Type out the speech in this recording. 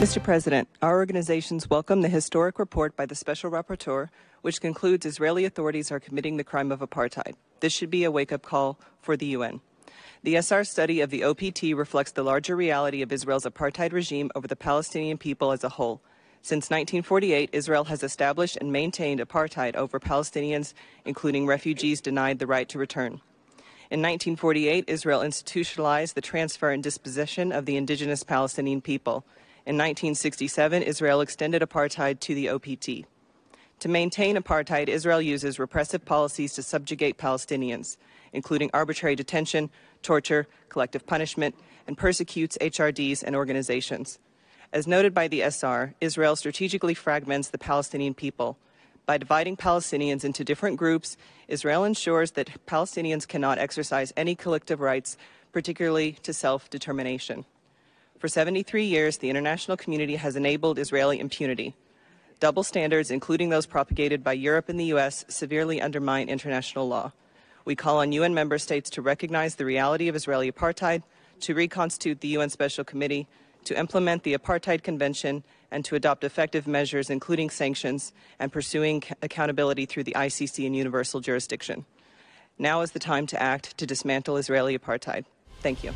Mr. President, our organizations welcome the historic report by the Special Rapporteur, which concludes Israeli authorities are committing the crime of apartheid. This should be a wake up call for the UN. The SR study of the OPT reflects the larger reality of Israel's apartheid regime over the Palestinian people as a whole. Since 1948, Israel has established and maintained apartheid over Palestinians, including refugees denied the right to return. In 1948, Israel institutionalized the transfer and dispossession of the indigenous Palestinian people. In 1967, Israel extended apartheid to the OPT. To maintain apartheid, Israel uses repressive policies to subjugate Palestinians, including arbitrary detention, torture, collective punishment, and persecutes HRDs and organizations. As noted by the SR, Israel strategically fragments the Palestinian people. By dividing Palestinians into different groups, Israel ensures that Palestinians cannot exercise any collective rights, particularly to self determination. For 73 years, the international community has enabled Israeli impunity. Double standards, including those propagated by Europe and the U.S., severely undermine international law. We call on UN member states to recognize the reality of Israeli apartheid, to reconstitute the UN Special Committee, to implement the Apartheid Convention and to adopt effective measures, including sanctions, and pursuing accountability through the ICC and universal jurisdiction. Now is the time to act to dismantle Israeli apartheid. Thank you.